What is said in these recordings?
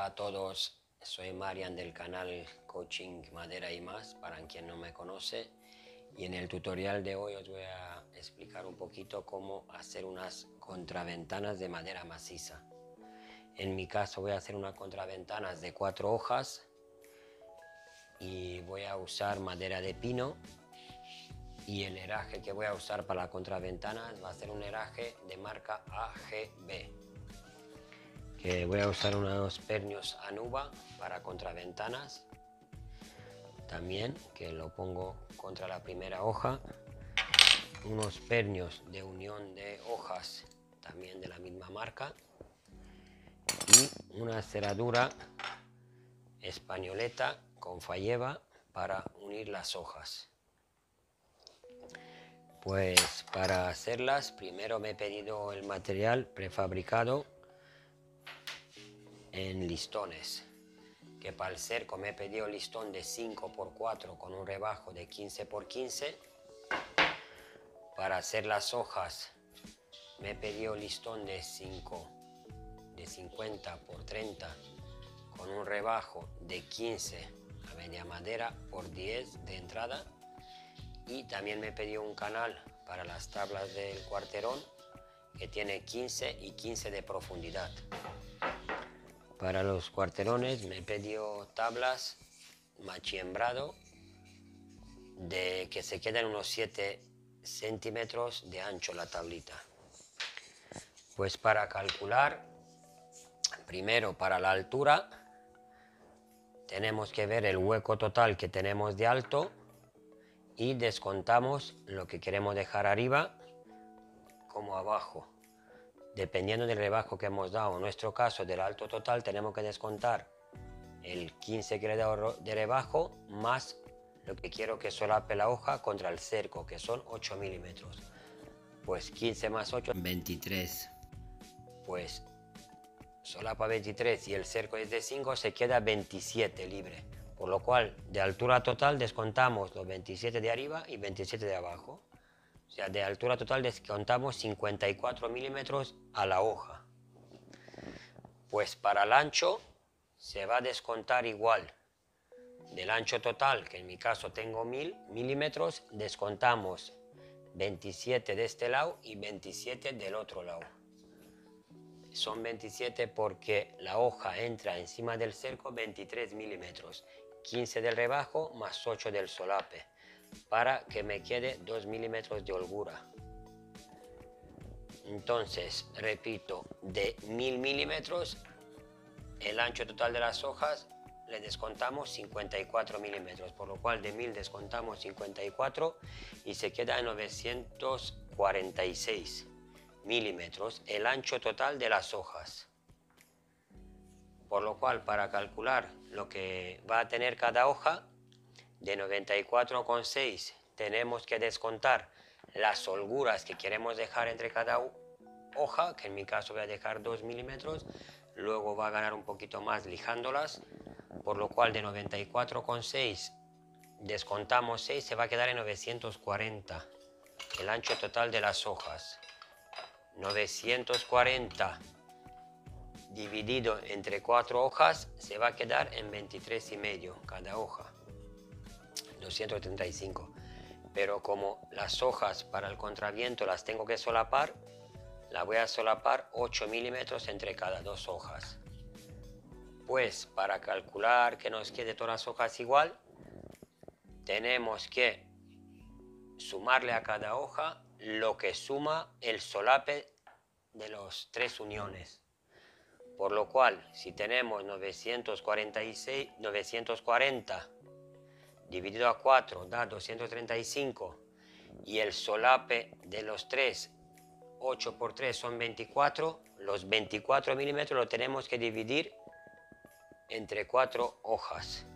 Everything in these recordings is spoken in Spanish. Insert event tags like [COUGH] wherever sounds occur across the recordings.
Hola a todos, soy Marian del canal Coaching Madera y más, para quien no me conoce. Y en el tutorial de hoy os voy a explicar un poquito cómo hacer unas contraventanas de madera maciza. En mi caso voy a hacer unas contraventanas de cuatro hojas y voy a usar madera de pino y el heraje que voy a usar para la contraventana va a ser un heraje de marca AGB que voy a usar unos pernios Anuba para contraventanas. También que lo pongo contra la primera hoja. Unos pernios de unión de hojas también de la misma marca. Y una cerradura españoleta con falleva para unir las hojas. Pues para hacerlas primero me he pedido el material prefabricado en listones que para el cerco me he pedido listón de 5x4 con un rebajo de 15x15 para hacer las hojas me he pedido listón de 5 de 50 por 30 con un rebajo de 15 a media madera por 10 de entrada y también me he pedido un canal para las tablas del cuarterón que tiene 15 y 15 de profundidad para los cuarterones me pedido tablas machiembrado de que se queden unos 7 centímetros de ancho la tablita. Pues para calcular, primero para la altura, tenemos que ver el hueco total que tenemos de alto y descontamos lo que queremos dejar arriba como abajo dependiendo del rebajo que hemos dado, en nuestro caso del alto total tenemos que descontar el 15 que le he dado de rebajo más lo que quiero que solape la hoja contra el cerco, que son 8 milímetros. Pues 15 más 8, 23. Pues solapa 23 y el cerco es de 5, se queda 27 libre. Por lo cual, de altura total descontamos los 27 de arriba y 27 de abajo. O sea, de altura total descontamos 54 milímetros a la hoja. Pues para el ancho se va a descontar igual. Del ancho total, que en mi caso tengo 1000 milímetros, descontamos 27 de este lado y 27 del otro lado. Son 27 porque la hoja entra encima del cerco 23 milímetros, 15 del rebajo más 8 del solape para que me quede 2 milímetros de holgura. Entonces, repito, de 1000 milímetros, el ancho total de las hojas le descontamos 54 milímetros, por lo cual de 1000 descontamos 54 y se queda en 946 milímetros el ancho total de las hojas. Por lo cual, para calcular lo que va a tener cada hoja, de 94,6 tenemos que descontar las holguras que queremos dejar entre cada hoja, que en mi caso voy a dejar 2 milímetros, luego va a ganar un poquito más lijándolas, por lo cual de 94,6 descontamos 6, se va a quedar en 940, el ancho total de las hojas. 940 dividido entre 4 hojas se va a quedar en 23 y medio cada hoja. 235. Pero como las hojas para el contraviento las tengo que solapar, la voy a solapar 8 milímetros entre cada dos hojas. Pues para calcular que nos quede todas las hojas igual, tenemos que sumarle a cada hoja lo que suma el solape de los tres uniones. Por lo cual, si tenemos 946, 940 dividido a 4 da 235 y el solape de los 3, 8 por 3 son 24, los 24 milímetros lo tenemos que dividir entre 4 hojas,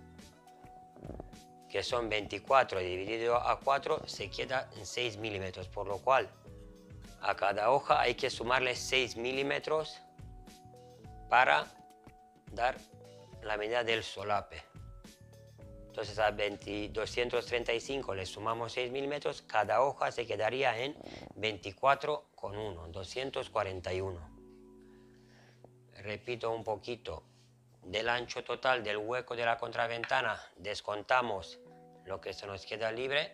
que son 24 dividido a 4 se queda en 6 milímetros, por lo cual a cada hoja hay que sumarle 6 milímetros para dar la medida del solape. Entonces a 235 le sumamos 6 milímetros, cada hoja se quedaría en 24,1, 241. Repito un poquito del ancho total del hueco de la contraventana descontamos lo que se nos queda libre,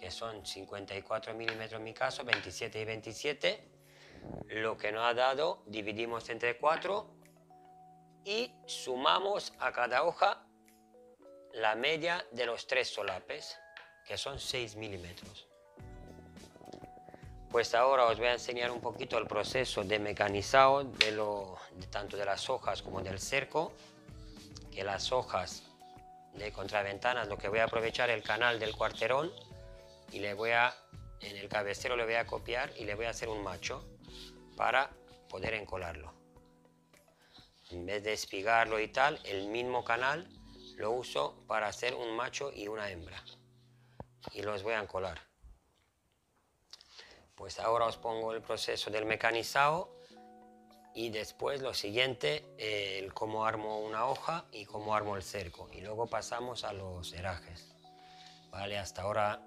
que son 54 milímetros en mi caso, 27 y 27. Lo que nos ha dado dividimos entre 4 y sumamos a cada hoja la media de los tres solapes, que son 6 milímetros. Pues ahora os voy a enseñar un poquito el proceso de mecanizado de, lo, tanto de las hojas como del cerco, que las hojas de contraventanas lo que voy a aprovechar el canal del cuarterón y le voy a, en el cabecero le voy a copiar y le voy a hacer un macho para poder encolarlo. En vez de espigarlo y tal, el mismo canal lo uso para hacer un macho y una hembra. Y los voy a encolar. Pues ahora os pongo el proceso del mecanizado y después lo siguiente, el cómo armo una hoja y cómo armo el cerco. Y luego pasamos a los herajes. Vale, hasta ahora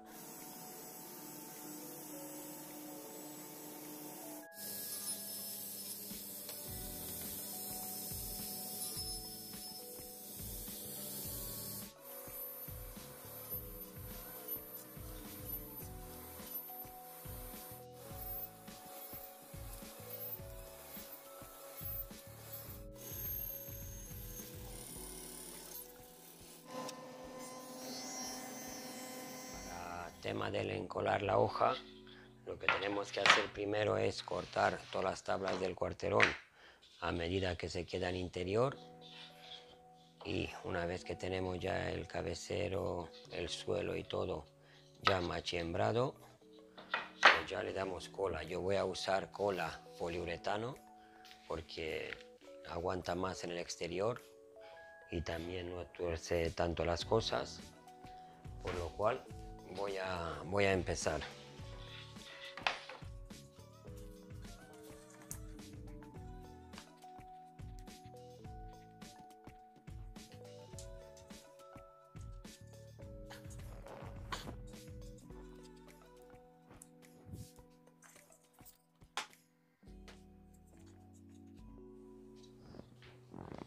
tema del encolar la hoja, lo que tenemos que hacer primero es cortar todas las tablas del cuarterón a medida que se queda en interior y una vez que tenemos ya el cabecero, el suelo y todo ya machembrado, pues ya le damos cola. Yo voy a usar cola poliuretano porque aguanta más en el exterior y también no tuerce tanto las cosas, por lo cual voy a, voy a empezar.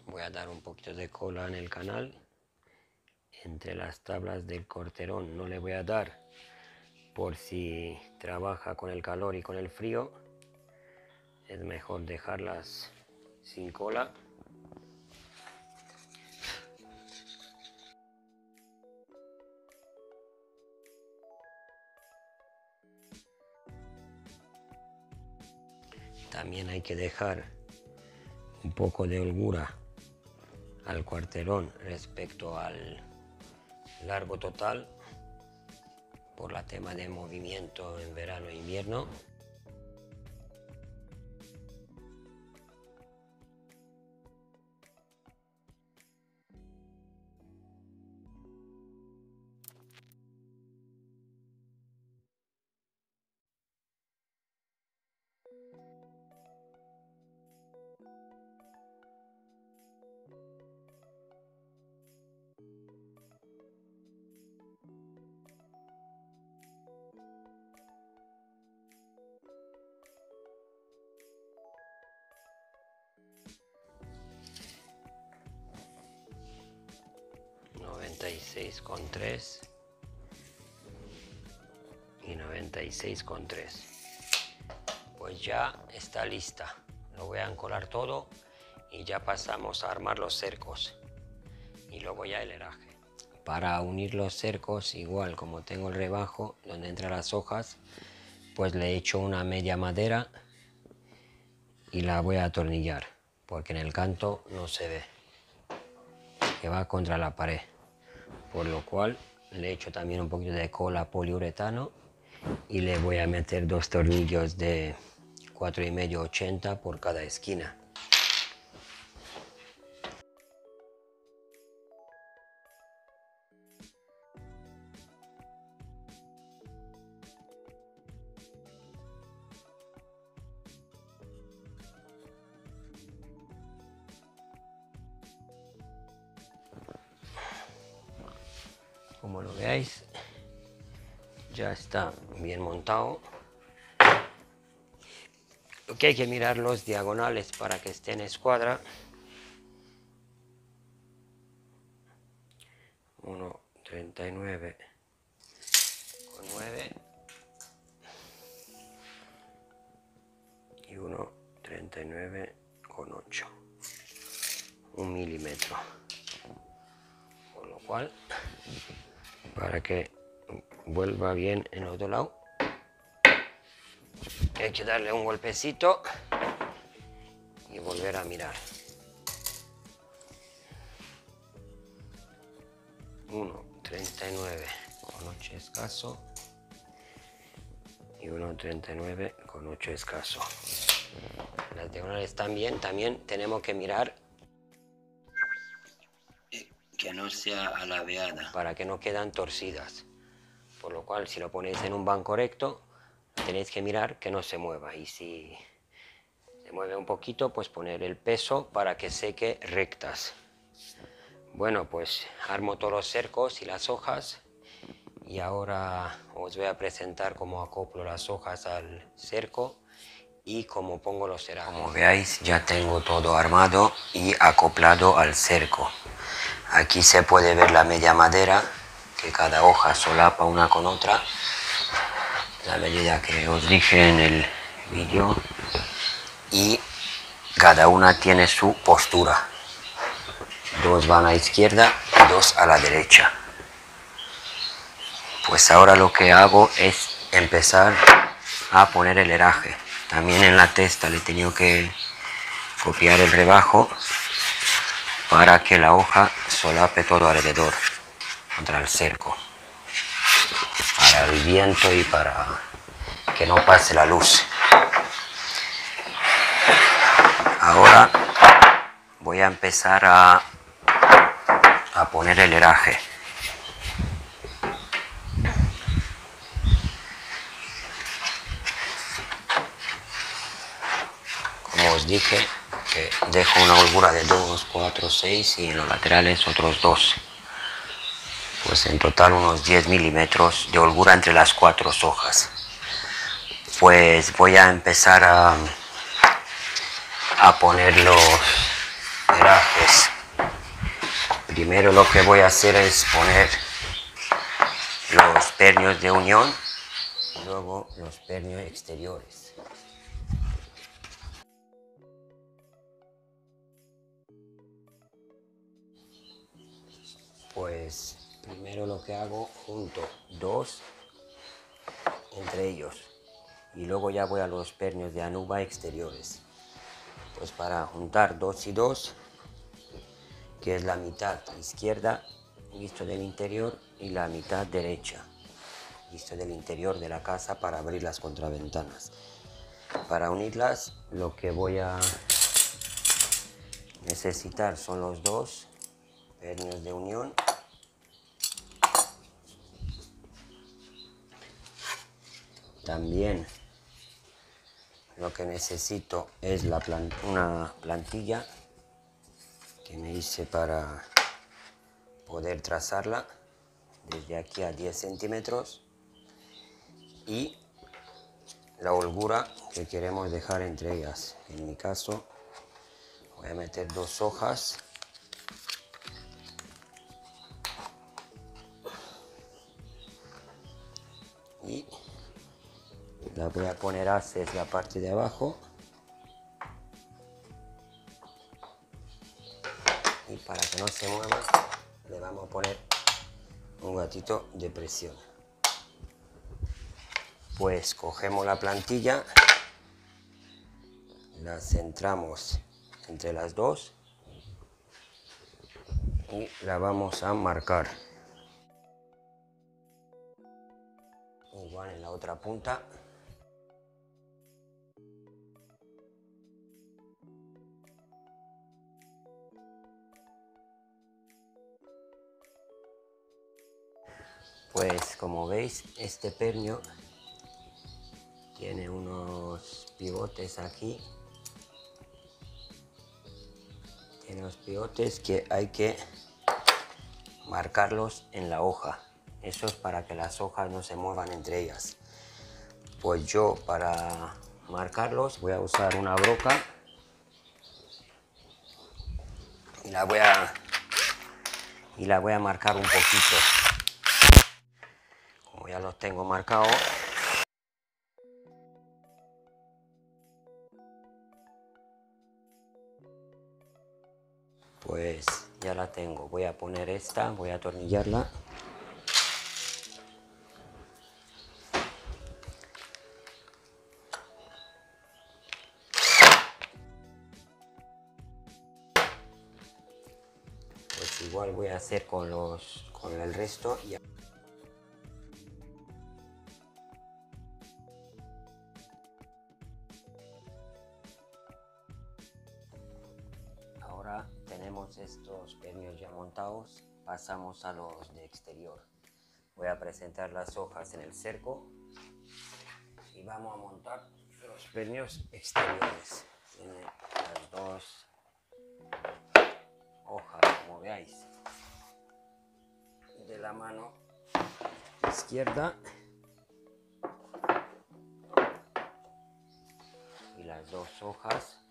Voy a dar un poquito de cola en el canal entre las tablas del corterón. No le voy a dar por si trabaja con el calor y con el frío es mejor dejarlas sin cola. También hay que dejar un poco de holgura al cuarterón respecto al largo total por la tema de movimiento en verano e invierno. 3 y 96,3 pues ya está lista. Lo voy a encolar todo y ya pasamos a armar los cercos. Y luego ya el heraje para unir los cercos igual como tengo el rebajo donde entran las hojas pues le he hecho una media madera y la voy a atornillar porque en el canto no se ve que va contra la pared por lo cual le echo también un poquito de cola poliuretano y le voy a meter dos tornillos de 4,5 80 por cada esquina. Lo que hay que mirar los diagonales para que esté en escuadra. 1,39 con 9 y 1,39 con 8 un milímetro. Con lo cual para que vuelva bien en otro lado hay que darle un golpecito y volver a mirar. 1.39 con 8 escaso. Y 1.39 con 8 escaso. Las diagonales están bien también tenemos que mirar que no sea alabeada. para que no quedan torcidas. Por lo cual si lo ponéis en un banco recto tenéis que mirar que no se mueva. Y si se mueve un poquito pues poner el peso para que seque rectas. Bueno pues armo todos los cercos y las hojas. Y ahora os voy a presentar cómo acoplo las hojas al cerco y cómo pongo los cercos como veáis ya tengo todo armado y acoplado al cerco. Aquí se puede ver la media madera que cada hoja solapa una con otra la medida que os dije en el vídeo. Y cada una tiene su postura. Dos van a la izquierda y dos a la derecha. Pues ahora lo que hago es empezar a poner el heraje también en la testa le he tenido que copiar el rebajo para que la hoja solape todo alrededor contra el cerco para el viento y para que no pase la luz. Ahora voy a empezar a, a poner el heraje. Como os dije, que dejo una holgura de 2, 4, 6 y en los laterales otros 2 pues en total unos 10 milímetros de holgura entre las cuatro hojas. Pues voy a empezar a, a poner los herajes. Primero lo que voy a hacer es poner los pernios de unión y luego los pernios exteriores. Pues primero lo que hago junto dos entre ellos. Y luego ya voy a los pernios de anuba exteriores. Pues para juntar dos y dos que es la mitad izquierda visto del interior y la mitad derecha visto del interior de la casa para abrir las contraventanas. Para unirlas lo que voy a necesitar son los dos pernios de unión También lo que necesito es la una plantilla que me hice para poder trazarla desde aquí a 10 centímetros y la holgura que queremos dejar entre ellas. En mi caso voy a meter dos hojas la voy a poner hacia la parte de abajo. Y para que no se mueva le vamos a poner un gatito de presión. Pues cogemos la plantilla la centramos entre las dos y la vamos a marcar. Igual en la otra punta este pernio tiene unos pivotes aquí. Tiene unos pivotes que hay que marcarlos en la hoja. Eso es para que las hojas no se muevan entre ellas. Pues yo para marcarlos voy a usar una broca y la voy a y la voy a marcar un poquito. Como ya los tengo marcados, pues ya la tengo. Voy a poner esta, voy a atornillarla. Pues igual voy a hacer con los con el resto y pasamos a los de exterior. Voy a presentar las hojas en el cerco y vamos a montar los pernios exteriores. Tiene las dos hojas, como veáis, de la mano izquierda y las dos hojas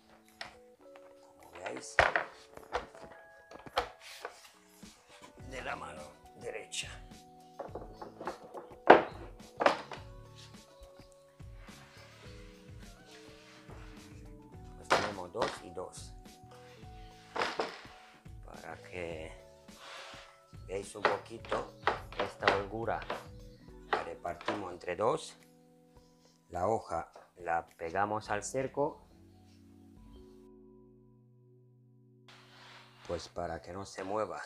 esta holgura, la repartimos entre dos. La hoja la pegamos al cerco. Pues para que no se mueva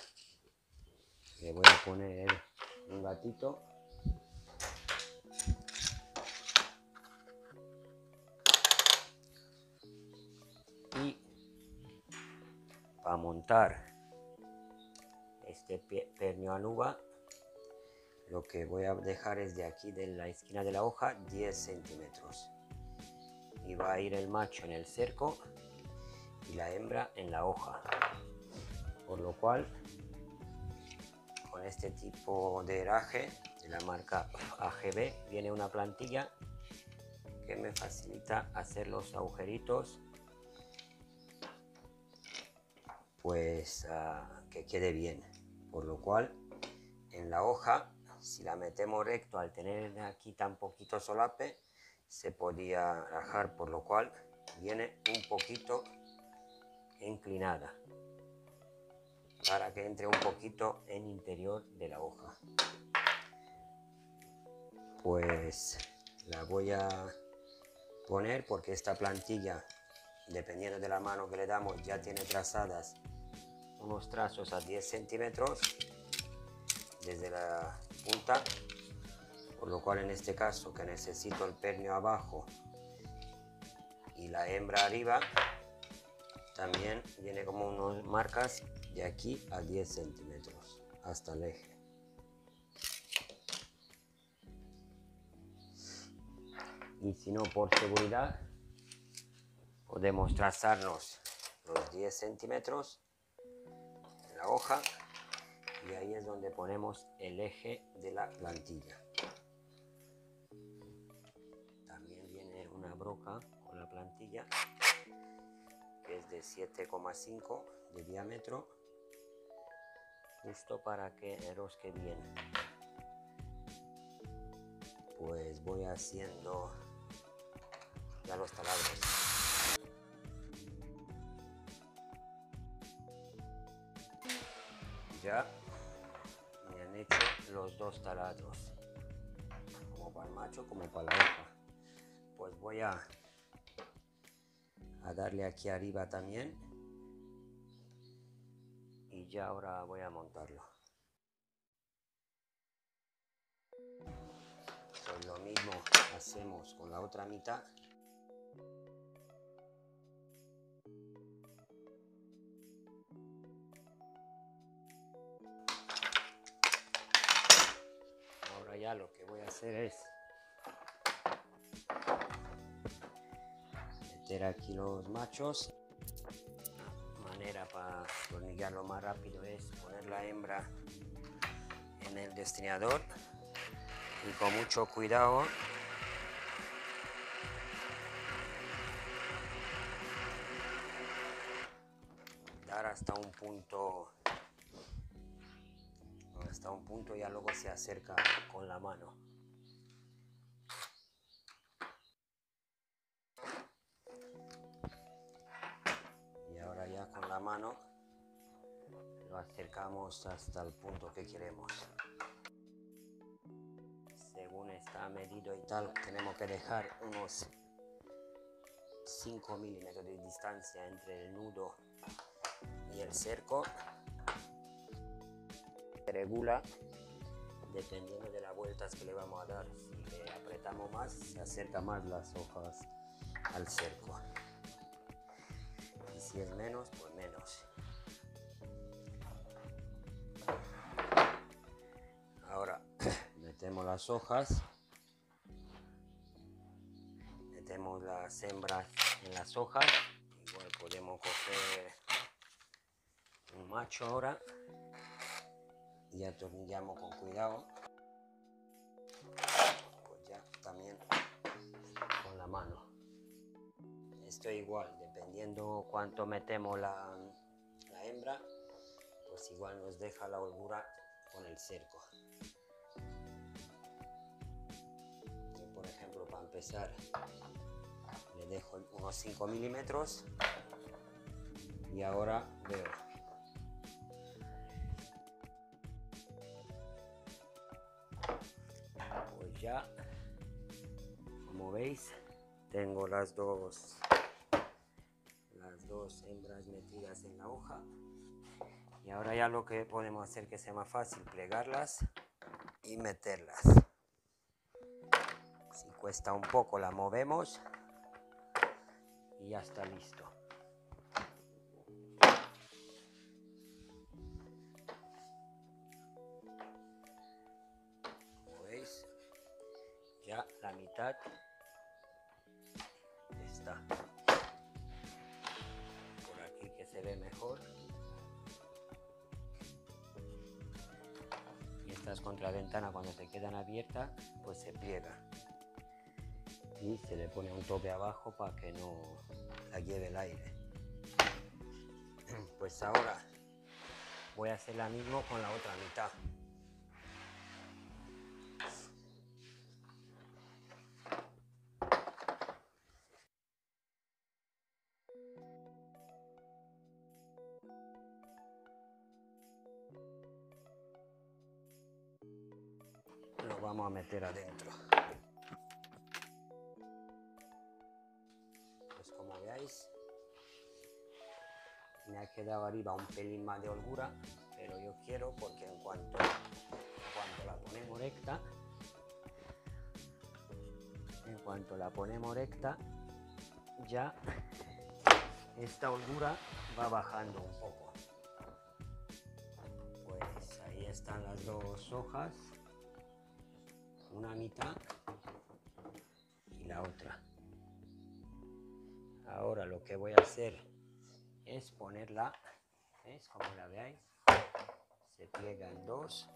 le voy a poner un gatito y para montar pernio anuba lo que voy a dejar es de aquí de la esquina de la hoja 10 centímetros. Y va a ir el macho en el cerco y la hembra en la hoja. Por lo cual con este tipo de heraje de la marca AGB viene una plantilla que me facilita hacer los agujeritos pues uh, que quede bien por lo cual en la hoja si la metemos recto al tener aquí tan poquito solape se podía rajar por lo cual viene un poquito inclinada para que entre un poquito en interior de la hoja. Pues la voy a poner porque esta plantilla, dependiendo de la mano que le damos, ya tiene trazadas unos trazos a 10 centímetros desde la punta, por lo cual en este caso que necesito el pernio abajo y la hembra arriba, también viene como unas marcas de aquí a 10 centímetros hasta el eje. Y si no, por seguridad, podemos trazarnos los 10 centímetros en la hoja y ahí es donde ponemos el eje de la plantilla. También viene una broca con la plantilla que es de 7,5 de diámetro justo para que enrosque bien pues voy haciendo ya los taladros ya me han hecho los dos taladros como para el macho como para la hoja pues voy a a darle aquí arriba también y ya ahora voy a montarlo. Pues lo mismo hacemos con la otra mitad lo que voy a hacer es meter aquí los machos. Manera para tornillarlo más rápido es poner la hembra en el destinador y con mucho cuidado dar hasta un punto hasta un punto ya luego se acerca con la mano. Y ahora ya con la mano lo acercamos hasta el punto que queremos. Según está medido y tal, tenemos que dejar unos 5 milímetros de distancia entre el nudo y el cerco regula dependiendo de las vueltas que le vamos a dar. Si le apretamos más, se acerca más las hojas al cerco. Y si es menos, pues menos. Ahora [CLEARS THROAT] metemos las hojas, metemos las hembras en las hojas. Igual podemos coger un macho ahora y atornillamos con cuidado. Pues ya también con la mano. Esto igual dependiendo cuánto metemos la, la hembra pues igual nos deja la holgura con el cerco. Por ejemplo para empezar le dejo unos 5 milímetros y ahora veo ya. Como veis tengo las dos las dos hembras metidas en la hoja. Y ahora ya lo que podemos hacer que sea más fácil plegarlas y meterlas. Si cuesta un poco la movemos y ya está listo mitad. Está. Por aquí que se ve mejor. Y estas contraventanas cuando se quedan abiertas pues se pliega. Y se le pone un tope abajo para que no la lleve el aire. [CLEARS THROAT] Pues ahora voy a hacer la mismo con la otra mitad meter adentro. Pues como veáis, me ha quedado arriba un pelín más de holgura, pero yo quiero porque en cuanto, cuanto la ponemos recta, en cuanto la ponemos recta, ya [LAUGHS] esta holgura va bajando un poco. Pues ahí están las dos hojas una mitad y la otra. Ahora lo que voy a hacer es ponerla, ¿ves? Como la veáis, se pliega en dos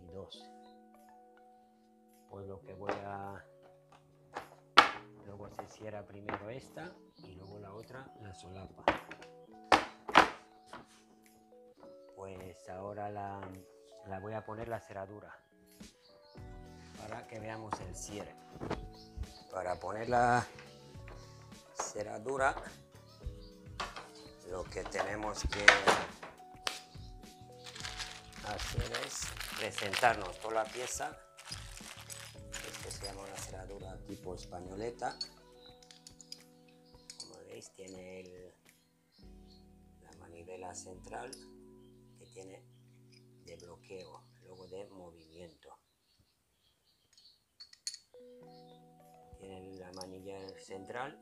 y dos. Pues lo que voy a... Luego se cierra primero esta y luego la otra la solapa. Pues ahora la, la voy a poner la cerradura para que veamos el cierre. Para poner la cerradura, lo que tenemos que hacer es presentarnos toda la pieza. Esto se llama una cerradura tipo españoleta. Como veis, tiene la manivela central que tiene de bloqueo, luego de movimiento. Tiene la manilla central.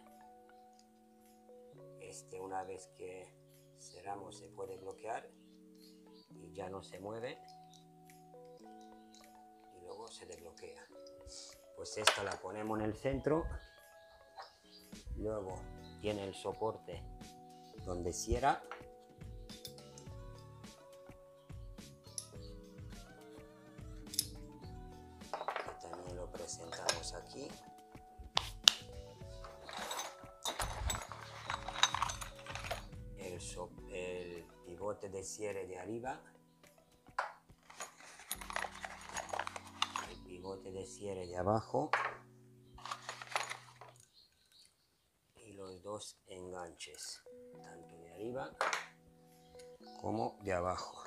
Este una vez que cerramos se puede bloquear y ya no se mueve. Y luego se desbloquea. Pues esta la ponemos en el centro. Luego tiene el soporte donde cierra quiere de arriba, el pivote de cierre de abajo. Y los dos enganches, tanto de arriba como de abajo,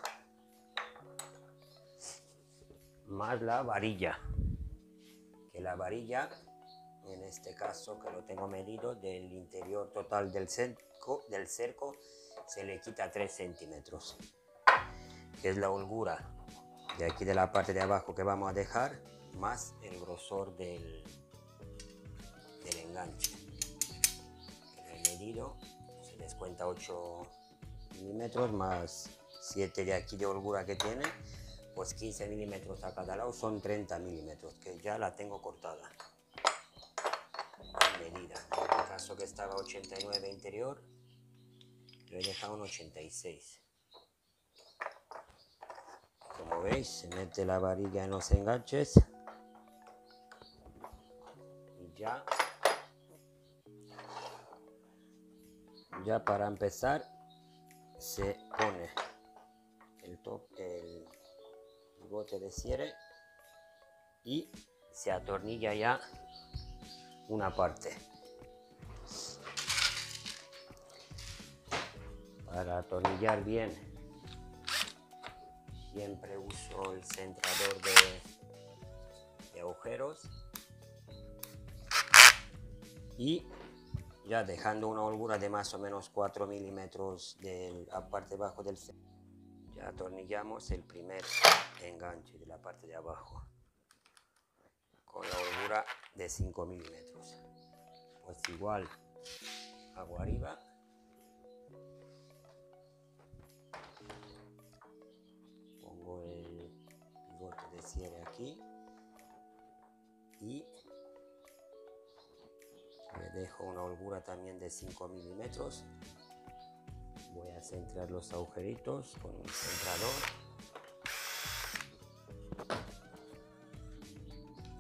más la varilla, que la varilla en este caso que lo tengo medido del interior total del centro cerco, del cerco se le quita 3 centímetros, que es la holgura de aquí de la parte de abajo que vamos a dejar, más el grosor del, del enganche. he medido, se les cuenta 8 milímetros más 7 de aquí de holgura que tiene, pues 15 milímetros a cada lado son 30 milímetros, que ya la tengo cortada. Medida. En el caso que estaba 89 interior, lo he dejado en 86. Como veis, se mete la varilla en los enganches. Y ya. Ya para empezar, se pone el top, el bote de cierre y se atornilla ya una parte. Para atornillar bien, siempre uso el centrador de, de agujeros y ya dejando una holgura de más o menos 4 milímetros de la parte bajo del centro. Ya atornillamos el primer enganche de la parte de abajo con la holgura de 5 milímetros. Pues igual hago arriba. Dejo una holgura también de 5 milímetros. Voy a centrar los agujeritos con un centrador.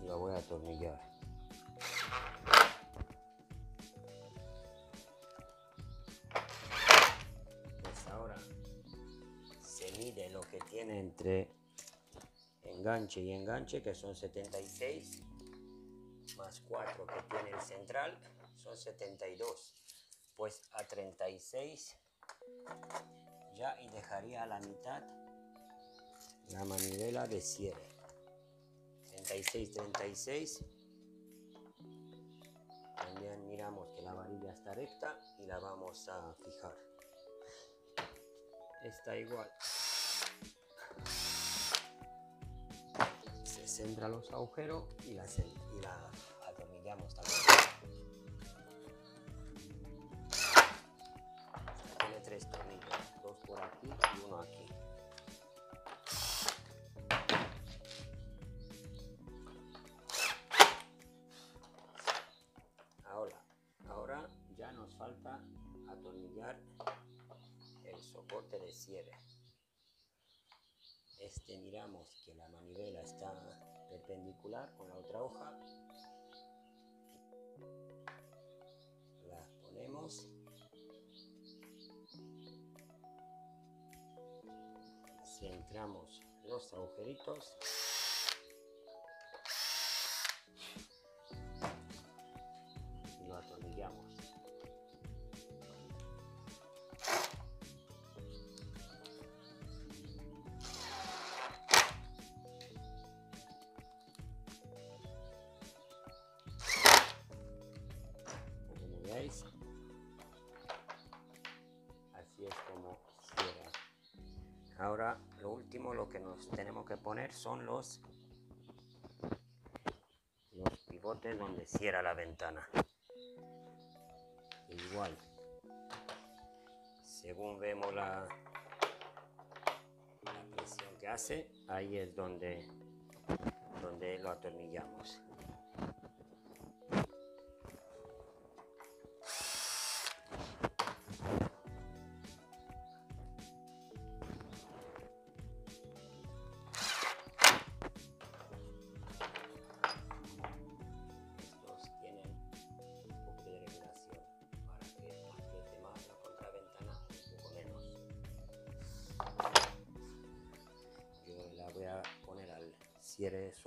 Y lo voy a atornillar. Pues ahora se mide lo que tiene entre enganche y enganche que son 76 más 4 que tiene el central son 72 pues a 36 ya y dejaría a la mitad la manivela de cierre. 36 36 también miramos que la varilla está recta y la vamos a fijar. Está igual. Se centra los agujeros y la, y la atornillamos también tres dos por aquí y uno aquí. Ahora ahora ya nos falta atornillar el soporte de cierre. Este miramos que la manivela está perpendicular con la otra hoja centramos los agujeritos. Y lo atornillamos. Como veis así es como cierra ahora último lo que nos tenemos que poner son los los pivotes donde cierra la ventana. Igual. Según vemos la, la presión que hace ahí es donde donde lo atornillamos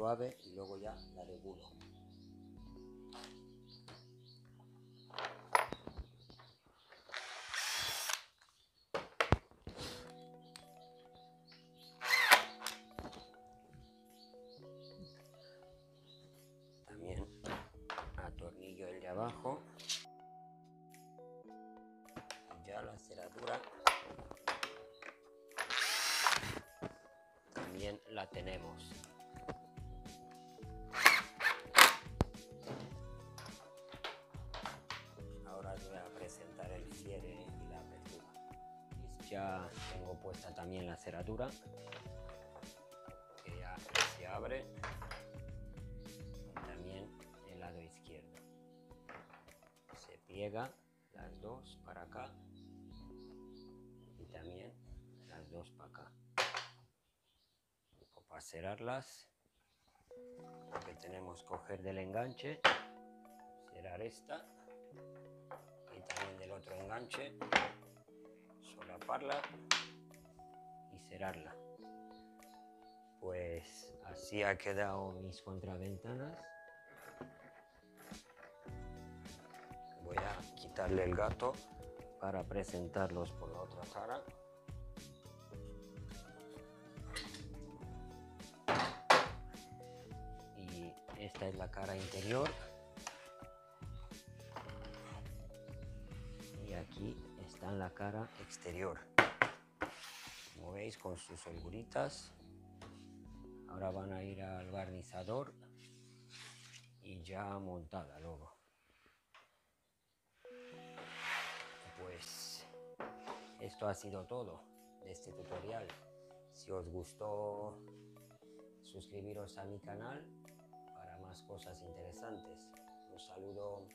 suave y luego ya la regulo. También atornillo el de abajo. Ya la cerradura también la tenemos. Cerradura que ya se abre también el lado izquierdo. Se pliega las dos para acá y también las dos para acá para cerrarlas lo que tenemos coger del enganche cerrar esta y también del otro enganche solaparla y pues así ha quedado mis contraventanas. Voy a quitarle el gato para presentarlos por la otra cara. Esta es la cara interior. Y aquí está la cara exterior como veis con sus holguritas ahora van a ir al barnizador y ya montada luego. Pues esto ha sido todo de este tutorial. Si os gustó suscribiros a mi canal más cosas interesantes. Un saludo